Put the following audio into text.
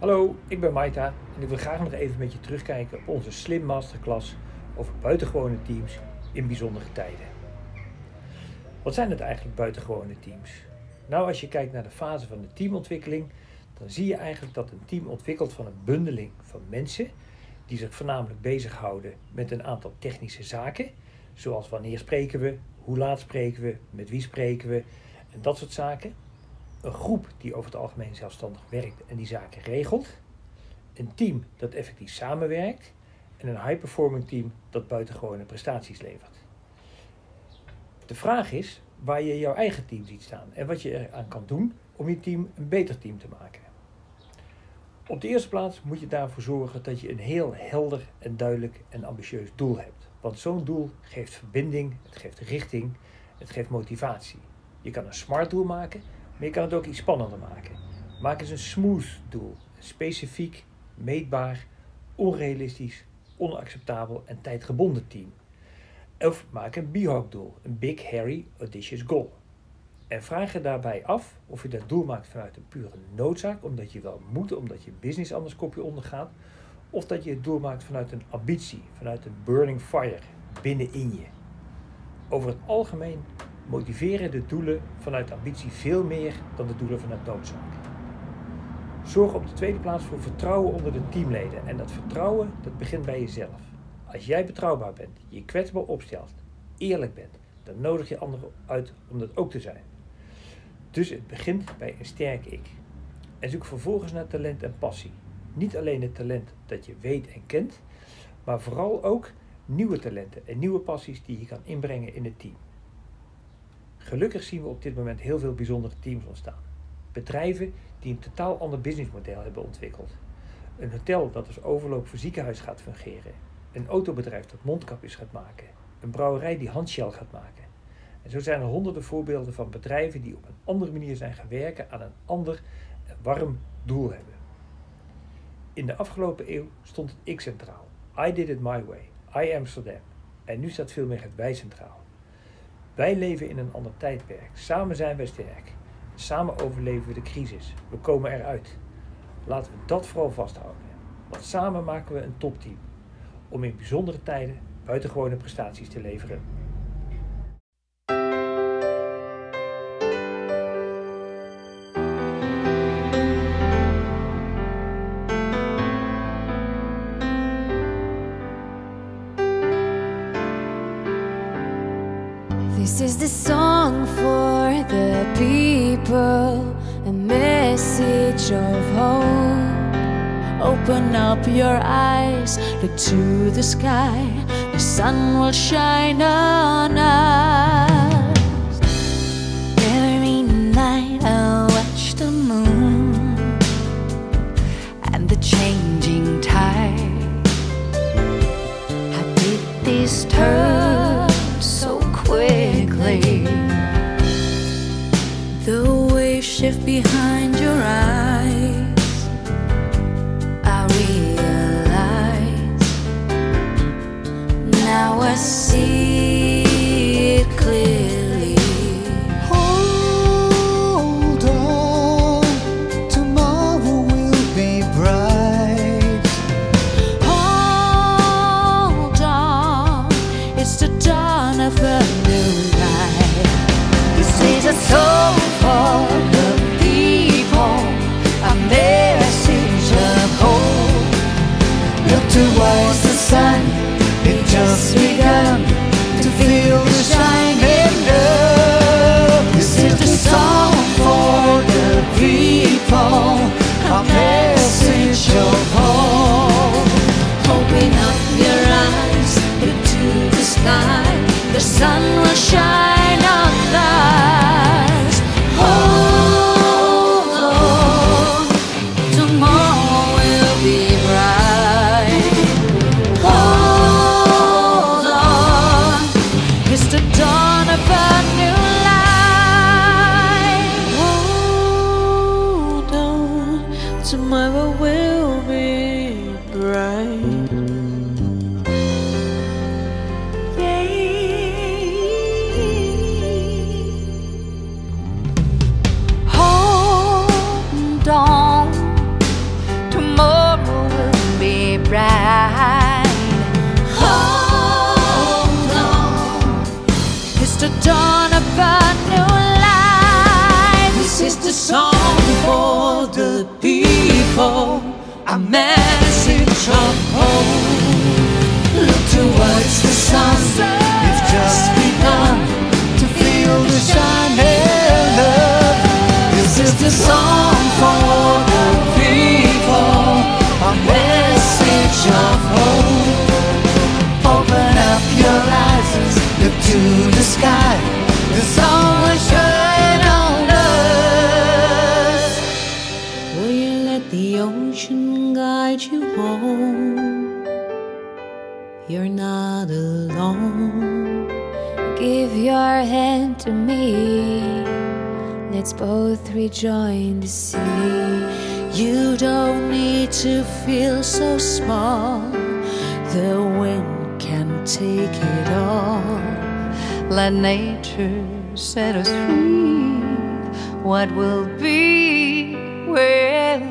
Hallo, ik ben Maita en ik wil graag nog even met je terugkijken op onze Slim Masterclass over buitengewone teams in bijzondere tijden. Wat zijn het eigenlijk buitengewone teams? Nou, als je kijkt naar de fase van de teamontwikkeling, dan zie je eigenlijk dat een team ontwikkelt van een bundeling van mensen die zich voornamelijk bezighouden met een aantal technische zaken, zoals wanneer spreken we, hoe laat spreken we, met wie spreken we en dat soort zaken een groep die over het algemeen zelfstandig werkt en die zaken regelt, een team dat effectief samenwerkt en een high-performing team dat buitengewone prestaties levert. De vraag is waar je jouw eigen team ziet staan en wat je eraan kan doen om je team een beter team te maken. Op de eerste plaats moet je daarvoor zorgen dat je een heel helder en duidelijk en ambitieus doel hebt. Want zo'n doel geeft verbinding, het geeft richting, het geeft motivatie. Je kan een smart doel maken maar je kan het ook iets spannender maken. Maak eens een smooth doel. specifiek, meetbaar, onrealistisch, onacceptabel en tijdgebonden team. Of maak een BHAG doel, een Big Hairy Audacious Goal. En vraag je daarbij af of je dat doel maakt vanuit een pure noodzaak, omdat je wel moet, omdat je business anders kopje ondergaat, of dat je het doel maakt vanuit een ambitie, vanuit een burning fire binnenin je. Over het algemeen motiveren de doelen vanuit ambitie veel meer dan de doelen vanuit noodzaak. Zorg op de tweede plaats voor vertrouwen onder de teamleden. En dat vertrouwen dat begint bij jezelf. Als jij betrouwbaar bent, je kwetsbaar opstelt, eerlijk bent, dan nodig je anderen uit om dat ook te zijn. Dus het begint bij een sterk ik. En zoek vervolgens naar talent en passie. Niet alleen het talent dat je weet en kent, maar vooral ook nieuwe talenten en nieuwe passies die je kan inbrengen in het team. Gelukkig zien we op dit moment heel veel bijzondere teams ontstaan. Bedrijven die een totaal ander businessmodel hebben ontwikkeld. Een hotel dat als overloop voor ziekenhuis gaat fungeren. Een autobedrijf dat mondkapjes gaat maken. Een brouwerij die handshell gaat maken. En zo zijn er honderden voorbeelden van bedrijven die op een andere manier zijn gaan werken aan een ander en warm doel hebben. In de afgelopen eeuw stond het ik centraal. I did it my way. I Amsterdam. En nu staat veel meer het wij centraal. Wij leven in een ander tijdperk. Samen zijn wij sterk. Samen overleven we de crisis. We komen eruit. Laten we dat vooral vasthouden. Want samen maken we een topteam. Om in bijzondere tijden buitengewone prestaties te leveren. This is the song for the people, a message of hope. Open up your eyes, look to the sky, the sun will shine on us. Shift behind your eyes. Towards the sun, it just begun to feel the shining love. This is the song for the people, a message of hope. Open up your eyes, to the sky. The sun will shine a message of hope. Look towards the sun. It's just begun to feel the shining love. This is the song for the people. A message of hope. Open up your eyes, look to the sky. Give your hand to me. Let's both rejoin the sea. You don't need to feel so small. The wind can take it all. Let nature set us free. What will be will